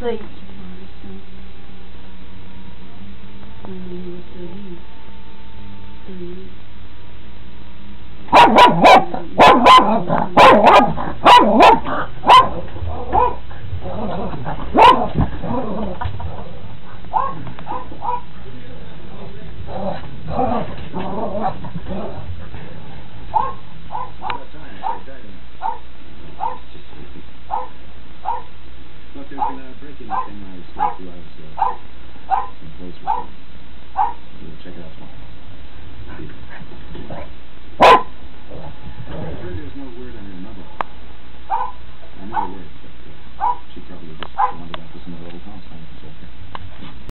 Saint Martin, and Thank you. there's an outbreak in the same Iowa State two hours ago. Some close reports. We'll check it out tomorrow. I'm sure there's no word on her mother. I know a word, but uh, she probably just wanted out.